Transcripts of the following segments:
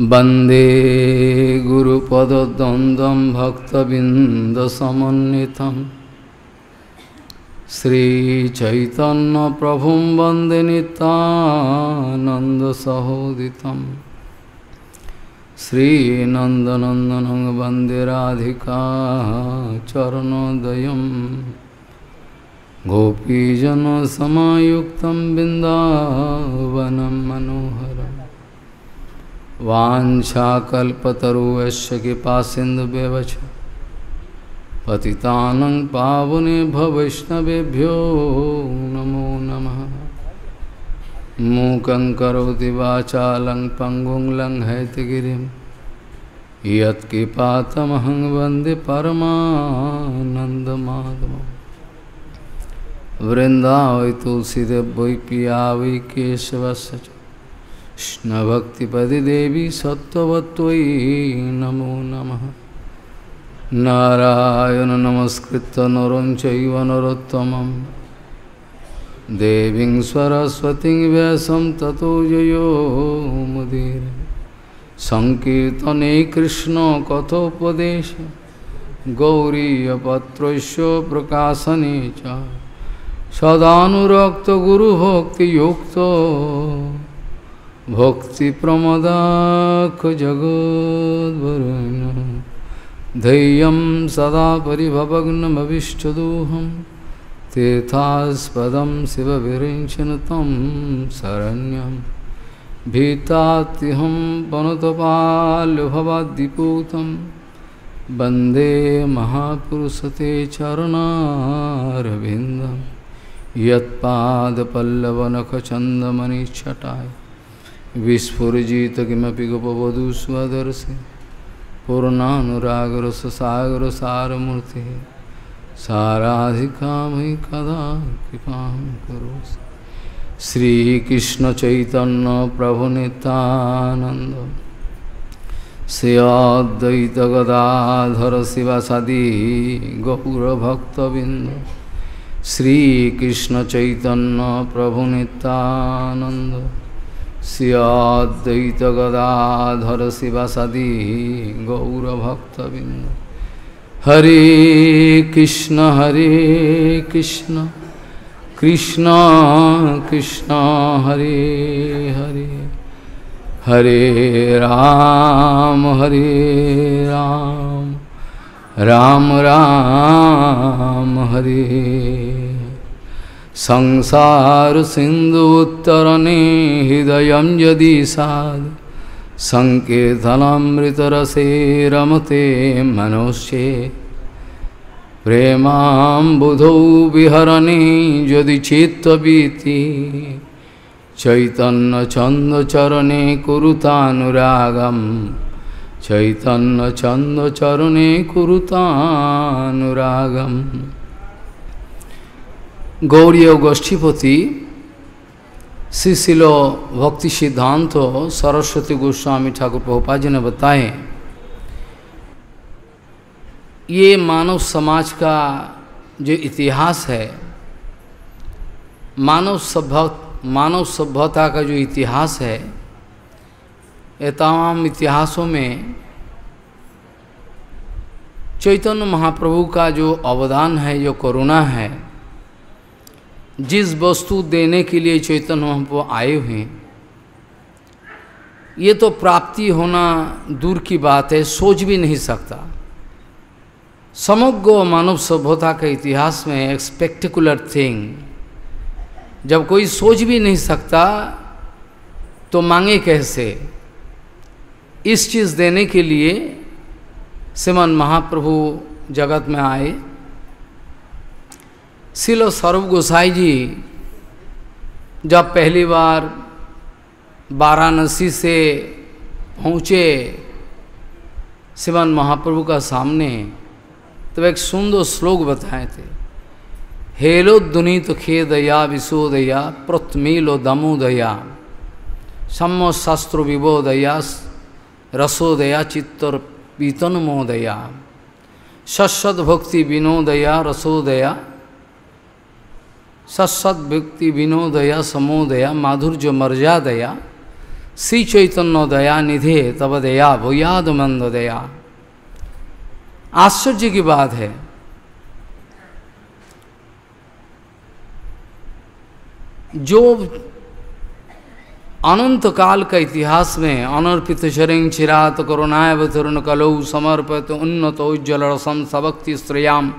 वंदे गुरुपदद्वन्द्वं भक्तबिन्दसमन्वितं। श्रीचैतन्यप्रभुं वंदे नितानन्दसहोदितं श्रीनन्दनन्दनं वंदे राधिका चरणोदयम् गोपीजनसमायुक्तं बिन्दावनं मनोहरम्। वाञ्छाकल्पतरुवस्य कृपासिन्धुव्यवच पतितानं पावनेभ्यो वैष्णवेभ्यो नमो नमः। मूकं करोति वाचालं पङ्गुं लङ्घयतिगिरिं यत्कृपातमहं वंदे परमानन्दमाधवम्। तुलसीदेव वै पिया वै कृष्णभक्तिपदिदेवी सत्त्ववत्त्वयि नमो नमः। नारायण नमस्कृत्य नरं चैव देवीं सरस्वतीं व्यासं ततो जयो मुदीर। सङ्कीर्तने कृष्णकथोपदेश गौरीयपत्रस्य प्रकाशने च। भक्तिप्रमदाखजगोद्वरुण धैर्यं सदा परिभवग्नमविष्टदोहं। तीर्थास्पदं शिवविरिञ्चन तं शरण्यं। भीतात्यहं वनुतपाल्यभवाद्दिपूतं वंदे महापुरुषते चरणारविन्दं। यत्पादपल्लवनखचन्दमनिच्छटाय विस्फुजित किमपि गोपवधू स्वदर्शि पूर्णानुरागरससागरसारमूर्तिः साराधिका मयि कदा कृपां करोसि श्रीकृष्णचैतन्यप्रभुनितानन्द श्री अद्वैतगदाधर शिवसदी गौरभक्तबिन्द श्रीकृष्णचैतन्यप्रभुनितानन्द श्रियाद्वैत गदाधर शिवसदी गौरभक्तबिंद हरे कृष्ण हरे कृष्ण कृष्ण कृष्ण, हरे हरे। हरे राम हरे राम। राम राम, हरे। संसार सिंधु उत्तरणे हृदय यदि साध संकीर्तनामृतरसे रमते मनोष्ये प्रेमाबुधौ विहरणे यदि चित्तवीति चैतन्यचन्दचरणे कुरुतानुरागं। चैतन्यचन्दचरणे कुरुतानुरागम् गौड़ीय गोष्ठीपति श्री शिलो भक्ति सिद्धांत सरस्वती गोस्वामी ठाकुर प्रभुपा जी ने बताए, ये मानव समाज का जो इतिहास है, मानव सभ्य मानव सभ्यता का जो इतिहास है, ये तमाम इतिहासों में चैतन्य महाप्रभु का जो अवदान है, जो करुणा है जिस वस्तु देने के लिए चैतन्य हमको आए हुए हैं। ये तो प्राप्ति होना दूर की बात है, सोच भी नहीं सकता। समग्र मानव सभ्यता के इतिहास में एक स्पेक्टिकुलर थिंग जब कोई सोच भी नहीं सकता तो मांगे कैसे? इस चीज़ देने के लिए श्रीमन महाप्रभु जगत में आए। शिलो सर्व गोसाई जी, जब पहली बार वाराणसी से पहुँचे शिवन महाप्रभु का सामने तो एक सुंदर श्लोक बताए थे। हेलो दुनित खेदया विशोदया प्रतमीलो दमोदया, सम्म शास्त्र विबोदया रसोदया चित्तर पीतन मोदया सत्सद भक्ति विनोदया रसोदया सत्सद व्यक्ति विनोदया समोदया माधुर्य मर्यादया श्री चैतन्य दया निधे तब दया भूयाद मंद दया आश्चर्य की बात है। जो अनंत काल का इतिहास में अनर्पित शरिंग चिरात करुणाय वरुण कलौ समर्पित उन्नत उज्ज्वल रसम सबक्ति श्रेयाम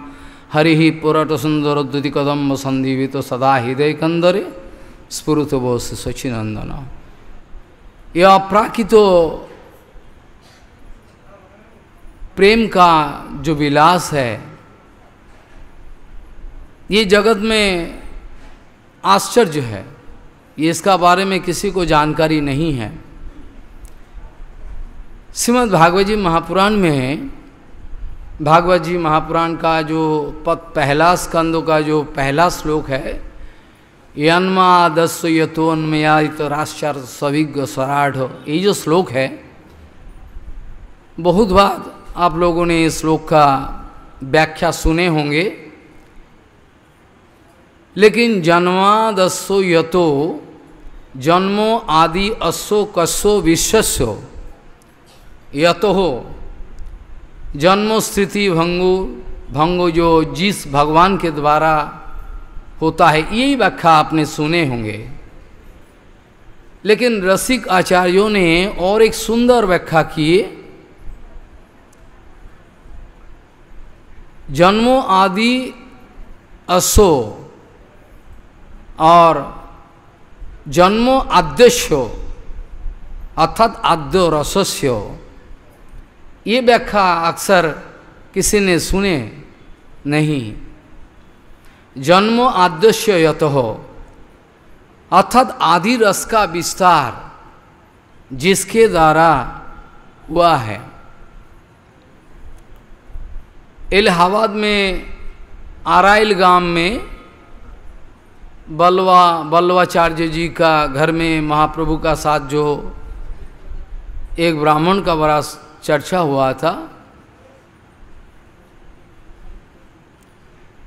हरि ही पुरट सुंदर दुति कदम्ब संदीवित सदा हृदय कंदरे, स्फुरुत बोस सचिनंदन। यह अप्राकृत प्रेम का जो विलास है, ये जगत में आश्चर्य है। ये इसका बारे में किसी को जानकारी नहीं है। श्रीमद भागवत जी महापुराण में भागवत जी महापुराण का जो पहला स्कंदों का जो पहला श्लोक है यन्मादस्व यथोन्मयात राश्चर सविज्ञ स्वराढ़। ये जो श्लोक है, बहुत बार आप लोगों ने इस श्लोक का व्याख्या सुने होंगे, लेकिन जन्मादस्सो यतो, जन्मो आदि अस्सो कस्सो विश्वस्यो यतो हो जन्म स्थिति भंगु, भंगो जो जिस भगवान के द्वारा होता है, यही व्याख्या आपने सुने होंगे। लेकिन रसिक आचार्यों ने और एक सुंदर व्याख्या किए जन्मो आदि असो और जन्मो आद्यश्यो अर्थात आद्य रसस्यो। ये व्याख्या अक्सर किसी ने सुने नहीं। जन्म आद्यश्य यत। हो अर्थात आदि रस का विस्तार जिसके द्वारा हुआ है। इलाहाबाद में आराइल गाँव में बलवा, बल्वाचार्य जी का घर में महाप्रभु का साथ जो एक ब्राह्मण का बड़ा चर्चा हुआ था,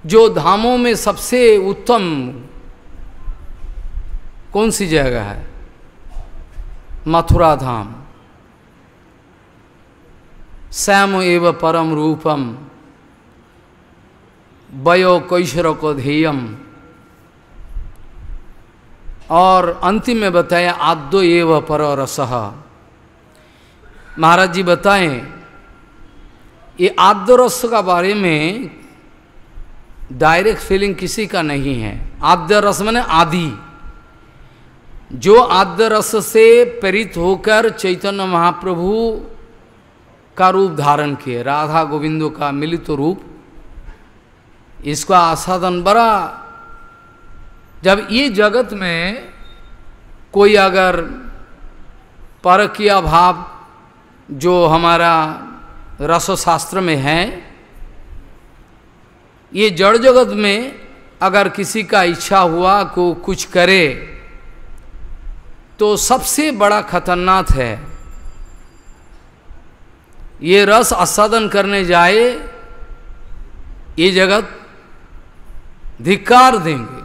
जो धामों में सबसे उत्तम कौन सी जगह है? मथुरा धाम। श्याम एव परम रूपम, वयो कैशर को ध्येयम। और अंतिम में बताया, आद्यो एव पर रस। महाराज जी बताएँ, ये आद्य रस का बारे में डायरेक्ट फीलिंग किसी का नहीं है। आद्य रस मैंने आदि। जो आद्य रस से प्रेरित होकर चैतन्य महाप्रभु का रूप धारण किए, राधा गोविंदो का मिलित तो रूप, इसका आसाधन बड़ा। जब ये जगत में कोई अगर परकीय भाव जो हमारा रसशास्त्र में है, ये जड़ जगत में अगर किसी का इच्छा हुआ को कुछ करे तो सबसे बड़ा खतरनाक है। ये रस आस्वादन करने जाए, ये जगत धिक्कार देंगे।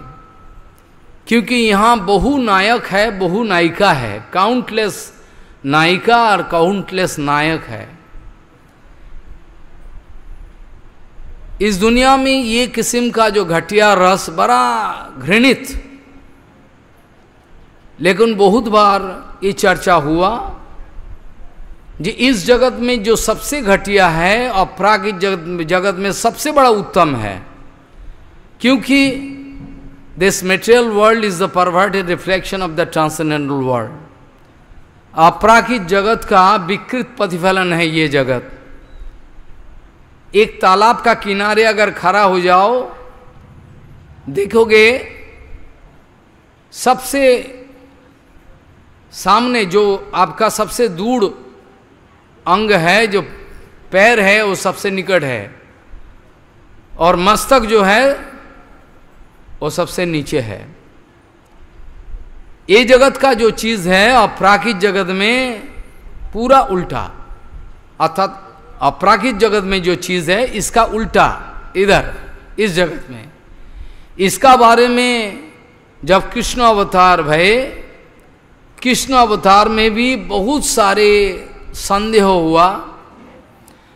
क्योंकि यहाँ बहु नायक है बहु नायिका है काउंटलेस नायिका और काउंटलेस नायक है। इस दुनिया में ये किस्म का जो घटिया रस बड़ा घृणित, लेकिन बहुत बार ये चर्चा हुआ जी, इस जगत में जो सबसे घटिया है और प्रागिक जगत जगत में सबसे बड़ा उत्तम है, क्योंकि this material world is the perverted reflection of the transcendental world अपराकित जगत का विकृत प्रतिफलन है ये जगत। एक तालाब का किनारे अगर खड़ा हो जाओ, देखोगे सबसे सामने जो आपका सबसे दूर अंग है, जो पैर है, वो सबसे निकट है। और मस्तक जो है, वो सबसे नीचे है। ये जगत का जो चीज़ है, अपराकित जगत में पूरा उल्टा। अर्थात अपराकित जगत में जो चीज़ है, इसका उल्टा, इधर, इस जगत में। इसका बारे में जब कृष्ण अवतार भय कृष्ण अवतार में भी बहुत सारे संदेह हुआ,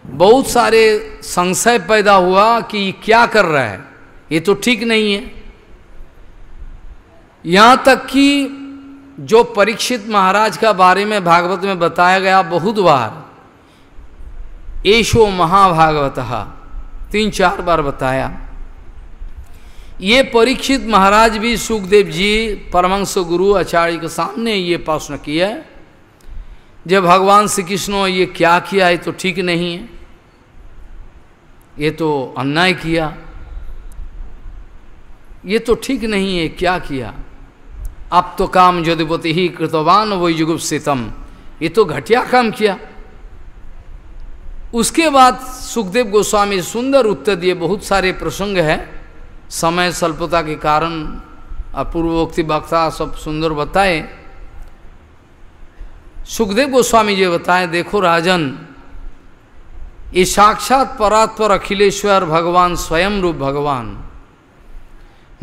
बहुत सारे संशय पैदा हुआ कि क्या कर रहा है। ये तो ठीक नहीं है। यहाँ तक कि जो परीक्षित महाराज का बारे में भागवत में बताया गया बहुत बार, एशो महाभागवत, तीन चार बार बताया। ये परीक्षित महाराज भी सुखदेव जी परमंश गुरु आचार्य के सामने ये प्रश्न किया जब भगवान श्री कृष्ण ये क्या किया है तो ठीक नहीं है। ये तो अन्याय किया। ये तो ठीक नहीं है, क्या किया? अब तो काम यदुपति ही कृतवान, वो युगुप ये तो घटिया काम किया। उसके बाद सुखदेव गोस्वामी सुंदर उत्तर दिए, बहुत सारे प्रसंग है। समय स्वल्पता के कारण अपूर्वोक्ति वक्ता सब सुंदर बताए। सुखदेव गोस्वामी जी बताए, देखो राजन, ये साक्षात परात्पर अखिलेश्वर भगवान, स्वयं रूप भगवान।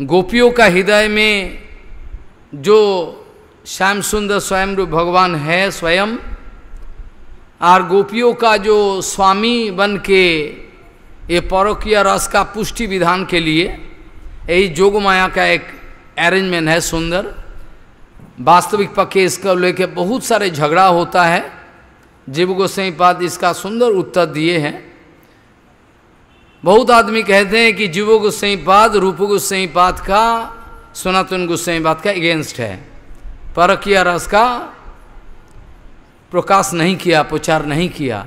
गोपियों का हृदय में जो श्याम सुंदर स्वयं रूप भगवान है स्वयं, और गोपियों का जो स्वामी बन के ये परोकिया रस का पुष्टि विधान के लिए, यही जोग माया का एक अरेंजमेंट है सुंदर। वास्तविक पक्के इसका लेके बहुत सारे झगड़ा होता है। जीव गोसाई पाद इसका सुंदर उत्तर दिए हैं। बहुत आदमी कहते हैं कि जीव गोसाई पाद रूप गोसाई पाद का सनातन गोसाई पाद का अगेंस्ट है। परकिया रस का प्रकाश नहीं किया, प्रचार नहीं किया।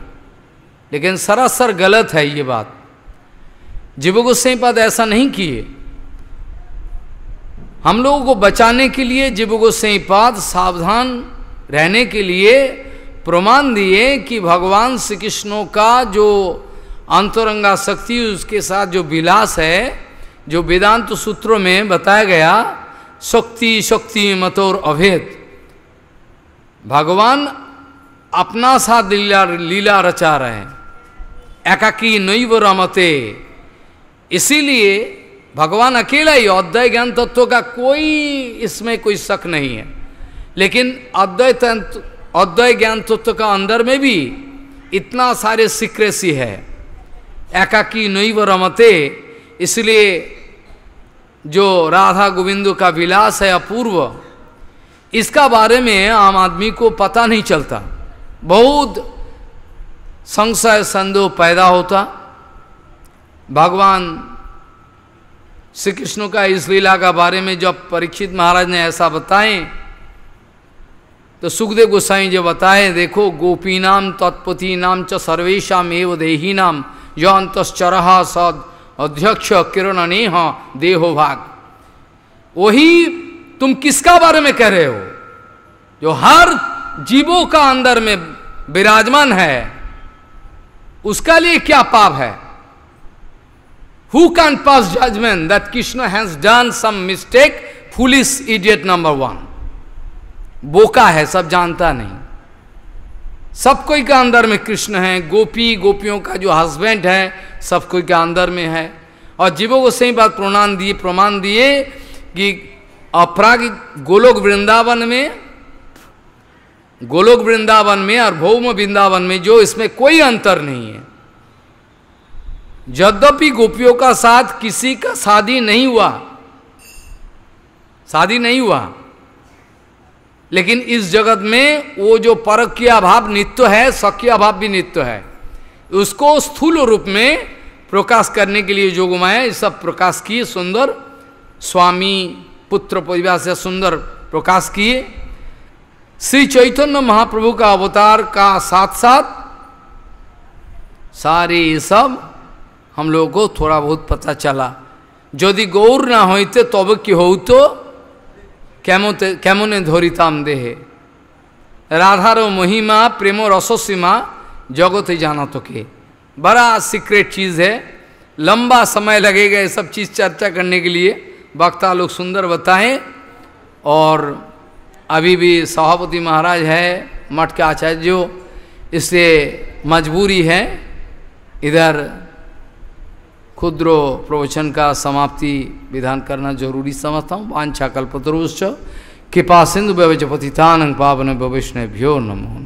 लेकिन सरासर गलत है ये बात। जीव गोसाई पद ऐसा नहीं किए, हम लोगों को बचाने के लिए जीव गोसाई पाद सावधान रहने के लिए प्रमाण दिए कि भगवान श्री कृष्णों का जो अंतरंगा शक्ति, उसके साथ जो विलास है जो वेदांत सूत्रों में बताया गया, शक्ति शक्ति मतोर अभेद। भगवान अपना साथ लीला लीला रचा रहे हैं। एकाकी नैव रमते। इसीलिए भगवान अकेला ही अद्वैय ज्ञान तत्व का कोई इसमें कोई शक नहीं है। लेकिन अद्वैत अद्वैय ज्ञान तत्व का अंदर में भी इतना सारे सिक्रेसी है। एकाकी नैव रमते। इसलिए जो राधा गोविंद का विलास है अपूर्व, इसका बारे में आम आदमी को पता नहीं चलता। बहुत संशय संदेह पैदा होता। भगवान श्री कृष्ण का इस लीला का बारे में जब परीक्षित महाराज ने ऐसा बताए तो सुखदेव गोसाई जो बताए, देखो गोपी नाम तत्पति नाम च सर्वेशा एव देही नाम यो अंतश्चरहा सद अध्यक्ष किरण नेह देहो भाग। वही तुम किसका बारे में कह रहे हो? जो हर जीवों का अंदर में विराजमान है, उसका लिए क्या पाप है? Who can pass judgement that Krishna has done some mistake foolish idiot number one बोका है, सब जानता नहीं। सब कोई का अंदर में कृष्ण है, गोपी, गोपियों का जो हस्बैंड है, सब कोई का अंदर में है। और जीवों को सही बात प्रमाण दिए प्रमाण दिए कि अपराग गोलोक वृंदावन में, गोलोक वृंदावन में और भौम वृंदावन में जो इसमें कोई अंतर नहीं है। यद्यपि गोपियों का साथ किसी का शादी नहीं हुआ, शादी नहीं हुआ लेकिन इस जगत में वो जो परक की अभाव नित्य है सक्य अभाव भी नित्य है, उसको स्थूल रूप में प्रकाश करने के लिए जो घुमाए सब प्रकाश किए, सुंदर स्वामी पुत्र परिवार से सुंदर प्रकाश किए। श्री चैतन्य महाप्रभु का अवतार का साथ साथ सारे ये सब हम लोगों को थोड़ा बहुत पता चला। यदि गौर ना होते तब कि हो तो কেমতে কেমনে ধরিতাম দেহে রাধার महिमा प्रेम रसोसीमा जगत जाना तो के बड़ा सीक्रेट चीज़ है लंबा समय लगेगा ये सब चीज़ चर्चा करने के लिए वक्ता लोग सुंदर बताएं और अभी भी सभापति महाराज है मठ के आचार्य जो इससे मजबूरी है इधर क्षुद्र प्रवचन का समाप्ति विधान करना ज़रूरी समझता हूँ। वांछा कल्पतरुश्च कृपा सिंधु व्यवच पतितान पावन वैष्णव्यो नमो।